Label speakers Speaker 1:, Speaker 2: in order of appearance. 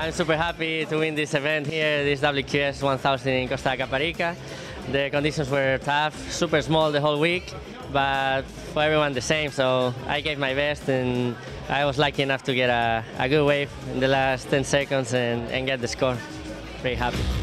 Speaker 1: I'm super happy to win this event here, this WQS 1000 in Costa Caparica. The conditions were tough, super small the whole week, but for everyone the same. So I gave my best, and I was lucky enough to get a, a good wave in the last 10 seconds and, and get the score. Very happy.